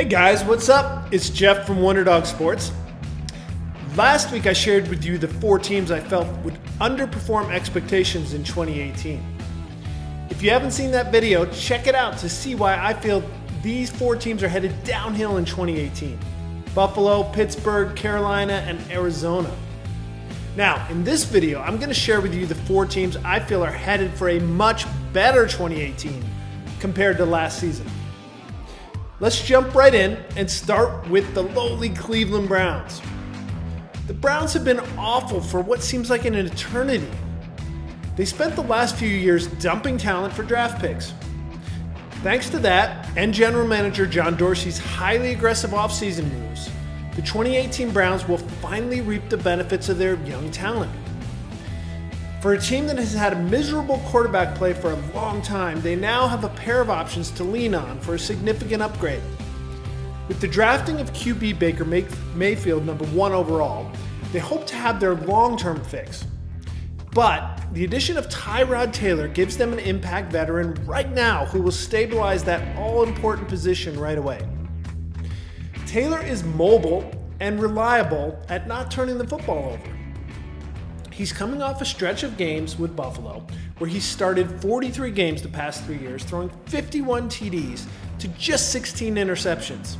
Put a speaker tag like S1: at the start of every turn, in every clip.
S1: Hey guys, what's up? It's Jeff from Wunderdog Sports. Last week I shared with you the four teams I felt would underperform expectations in 2018. If you haven't seen that video, check it out to see why I feel these four teams are headed downhill in 2018 Buffalo, Pittsburgh, Carolina, and Arizona. Now, in this video, I'm going to share with you the four teams I feel are headed for a much better 2018 compared to last season. Let's jump right in and start with the lowly Cleveland Browns. The Browns have been awful for what seems like an eternity. They spent the last few years dumping talent for draft picks. Thanks to that and general manager John Dorsey's highly aggressive offseason moves, the 2018 Browns will finally reap the benefits of their young talent. For a team that has had a miserable quarterback play for a long time, they now have a pair of options to lean on for a significant upgrade. With the drafting of QB Baker Mayfield number one overall, they hope to have their long term fix. But the addition of Tyrod Taylor gives them an impact veteran right now who will stabilize that all important position right away. Taylor is mobile and reliable at not turning the football over. He's coming off a stretch of games with Buffalo where he started 43 games the past three years, throwing 51 TDs to just 16 interceptions.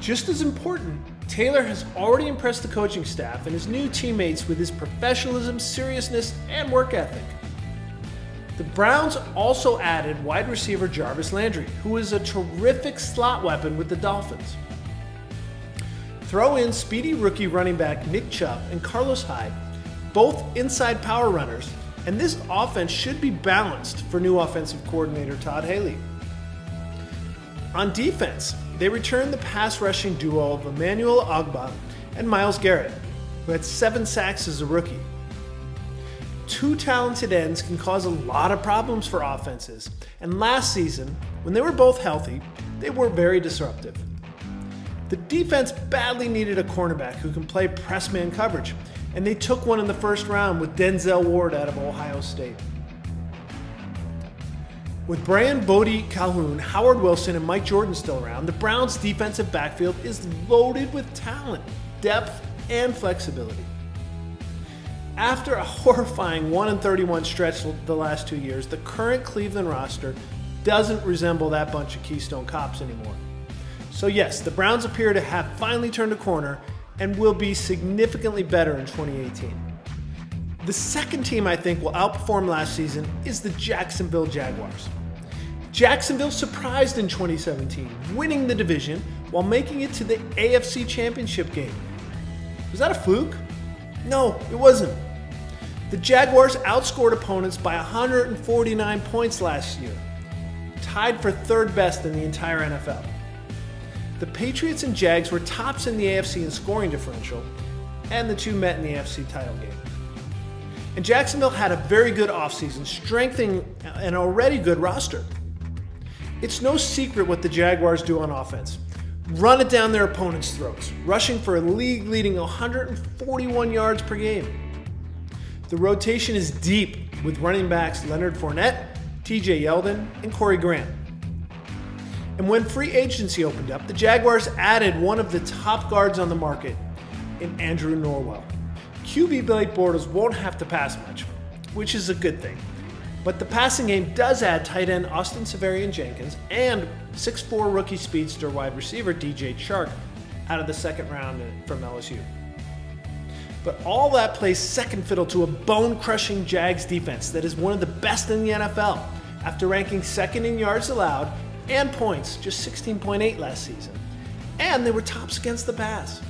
S1: Just as important, Taylor has already impressed the coaching staff and his new teammates with his professionalism, seriousness, and work ethic. The Browns also added wide receiver Jarvis Landry, who is a terrific slot weapon with the Dolphins. Throw in speedy rookie running back Nick Chubb and Carlos Hyde, both inside power runners, and this offense should be balanced for new offensive coordinator Todd Haley. On defense, they return the pass rushing duo of Emmanuel Ogbah and Myles Garrett, who had seven sacks as a rookie. Two talented ends can cause a lot of problems for offenses, and last season, when they were both healthy, they were very disruptive. The defense badly needed a cornerback who can play press man coverage, and they took one in the first round with Denzel Ward out of Ohio State. With Briean Boddy-Calhoun, Howard Wilson, and Mike Jordan still around, the Browns' defensive backfield is loaded with talent, depth, and flexibility. After a horrifying 1 31 stretch the last two years, the current Cleveland roster doesn't resemble that bunch of Keystone Cops anymore. So, yes, the Browns appear to have finally turned a corner and will be significantly better in 2018. The second team I think will outperform last season is the Jacksonville Jaguars. Jacksonville surprised in 2017, winning the division while making it to the AFC Championship game. Was that a fluke? No, it wasn't. The Jaguars outscored opponents by 149 points last year, tied for third best in the entire NFL. The Patriots and Jags were tops in the AFC in scoring differential, and the two met in the AFC title game. And Jacksonville had a very good offseason, strengthening an already good roster. It's no secret what the Jaguars do on offense run it down their opponents' throats, rushing for a league leading 141 yards per game. The rotation is deep with running backs Leonard Fournette, TJ Yeldon, and Corey Graham. And when free agency opened up, the Jaguars added one of the top guards on the market in Andrew Norwell. QB Blake Bortles won't have to pass much, which is a good thing. But the passing game does add tight end Austin Seferian-Jenkins and 6'4 rookie speedster wide receiver DJ Chark out of the second round from LSU. But all that plays second fiddle to a bone crushing Jags defense that is one of the best in the NFL after ranking second in yards allowed and points, just 16.8 last season. And they were tops against the pass.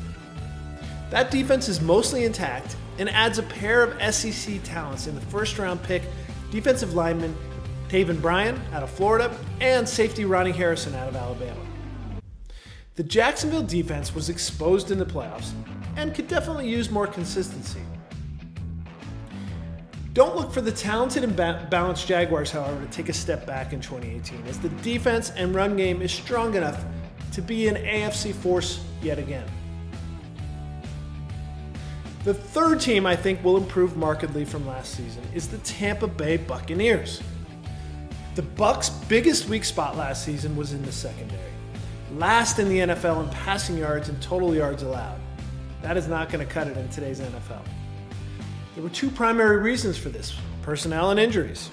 S1: That defense is mostly intact and adds a pair of SEC talents in the first round pick defensive lineman Taven Bryan out of Florida and safety Ronnie Harrison out of Alabama. The Jacksonville defense was exposed in the playoffs and could definitely use more consistency. Don't look for the talented and ba- balanced Jaguars, however, to take a step back in 2018, as the defense and run game is strong enough to be an AFC force yet again. The third team I think will improve markedly from last season is the Tampa Bay Buccaneers. The Bucs' biggest weak spot last season was in the secondary. last in the NFL in passing yards and total yards allowed. That is not going to cut it in today's NFL. There were two primary reasons for this personnel and injuries.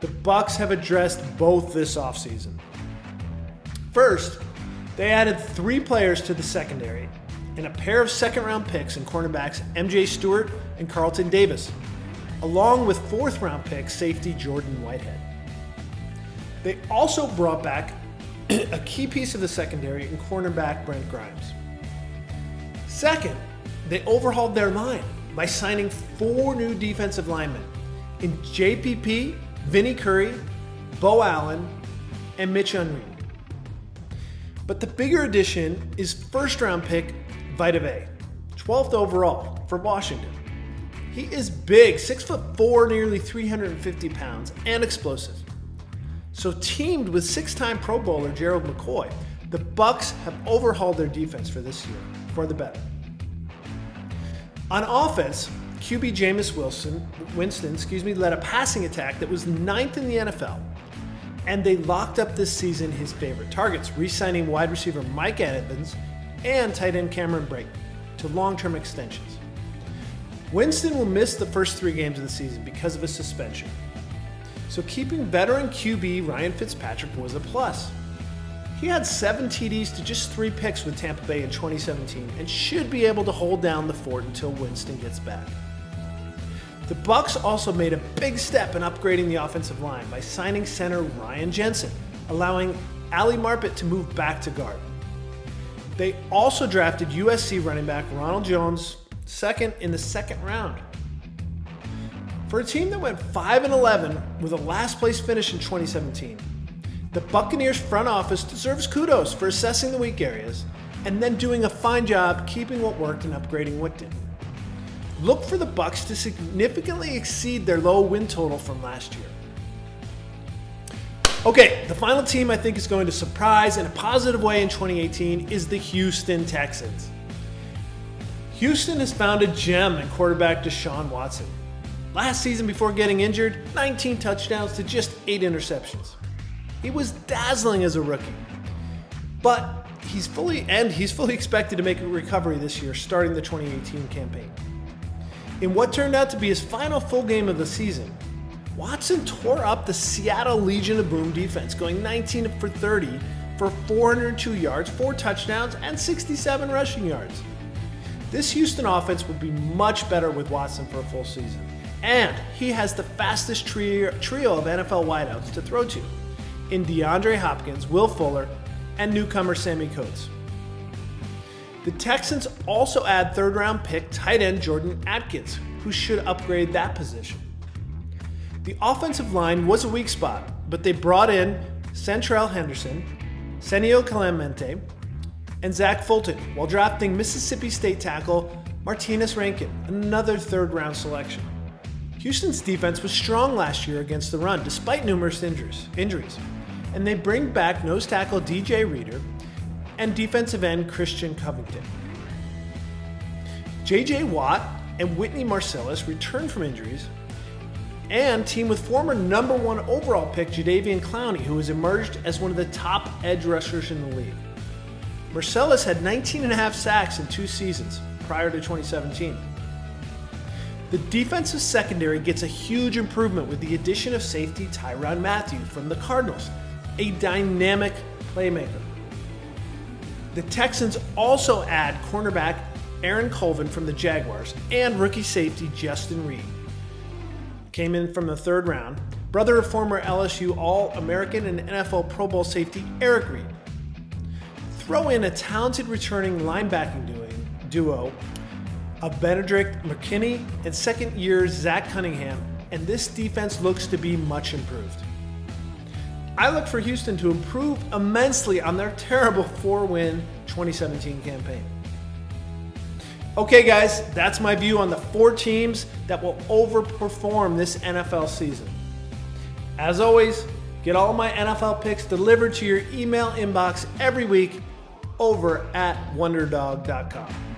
S1: The Bucs have addressed both this offseason. First, they added three players to the secondary and a pair of second round picks in cornerbacks MJ Stewart and Carlton Davis, along with fourth round pick safety Jordan Whitehead. They also brought back a key piece of the secondary in cornerback Brent Grimes. Second, they overhauled their line by signing four new defensive linemen in JPP, Vinny Curry, Beau Allen, and Mitch Unrein. But the bigger addition is first round pick Vita Vea, 12th overall for Washington. He is big, 6'4, nearly 350 pounds, and explosive. So, teamed with six time Pro Bowler Gerald McCoy, the Bucs have overhauled their defense for this year for the better. On offense, QB Jameis Wilson, Winston, excuse me, led a passing attack that was ninth in the NFL. And they locked up this season his favorite targets, re-signing wide receiver Mike Evans and tight end Cameron Brate to long-term extensions. Winston will miss the first three games of the season because of a suspension. So keeping veteran QB Ryan Fitzpatrick was a plus. He had seven TDs to just three picks with Tampa Bay in 2017 and should be able to hold down the fort until Winston gets back. The Bucs also made a big step in upgrading the offensive line by signing center Ryan Jensen, allowing Ali Marpet to move back to guard. They also drafted USC running back Ronald Jones second in the second round. For a team that went 5 and 11 with a last place finish in 2017, the Buccaneers front office deserves kudos for assessing the weak areas and then doing a fine job keeping what worked and upgrading what didn't look for the Bucs to significantly exceed their low win total from last year. Okay, the final team I think is going to surprise in a positive way in 2018 is the Houston Texans. Houston has found a gem in quarterback Deshaun Watson. Last season, before getting injured, 19 touchdowns to just 8 interceptions. He was dazzling as a rookie. But he's fully and he's fully expected to make a recovery this year starting the 2018 campaign. In what turned out to be his final full game of the season, Watson tore up the Seattle Legion of Boom defense, going 19 for 30 for 402 yards, 4 touchdowns, and 67 rushing yards. This Houston offense would be much better with Watson for a full season. And he has the fastest trio, trio of NFL wideouts to throw to in DeAndre Hopkins, Will Fuller, and newcomer Sammy Coates. The Texans also add third round pick tight end Jordan Akins, who should upgrade that position. The offensive line was a weak spot, but they brought in Seantrel Henderson, Senio Kelemete, and Zach Fulton while drafting Mississippi State tackle Martinez Rankin, another third round selection. Houston's defense was strong last year against the run despite numerous injuries, injuries and they bring back nose tackle DJ Reader and defensive end Christian Covington. JJ Watt and Whitney Mercilus returned from injuries and team with former number one overall pick Jadeveon Clowney, who has emerged as one of the top edge rushers in the league. Mercilus had 19 and a half sacks in two seasons prior to 2017. The defensive secondary gets a huge improvement with the addition of safety Tyrann Mathieu from the Cardinals, a dynamic playmaker. The Texans also add cornerback Aaron Colvin from the Jaguars and rookie safety Justin Reid. Came in from the third round, brother of former LSU All American and NFL Pro Bowl safety Eric Reid. Throw in a talented returning linebacking duo of Benardrick McKinney and second year Zach Cunningham, and this defense looks to be much improved. I look for Houston to improve immensely on their terrible four win 2017 campaign. Okay, guys, that's my view on the four teams that will overperform this NFL season. As always, get all my NFL picks delivered to your email inbox every week over at wunderdog.com.